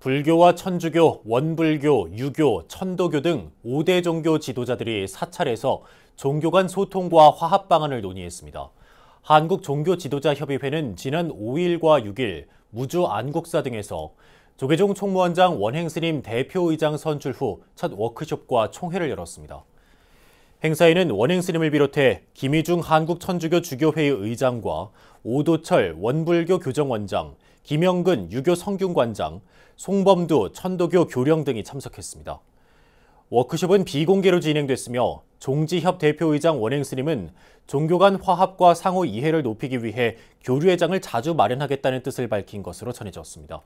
불교와 천주교, 원불교, 유교, 천도교 등 5대 종교 지도자들이 사찰에서 종교 간 소통과 화합 방안을 논의했습니다. 한국종교지도자협의회는 지난 5일과 6일 무주 안국사 등에서 조계종 총무원장 원행스님 대표의장 선출 후 첫 워크숍과 총회를 열었습니다. 행사에는 원행스님을 비롯해 김희중 한국천주교 주교회의 의장과 오도철 원불교 교정원장, 김영근 유교 성균관장, 송범두 천도교 교령 등이 참석했습니다. 워크숍은 비공개로 진행됐으며 종지협 대표의장 원행스님은 종교 간 화합과 상호 이해를 높이기 위해 교류회장을 자주 마련하겠다는 뜻을 밝힌 것으로 전해졌습니다.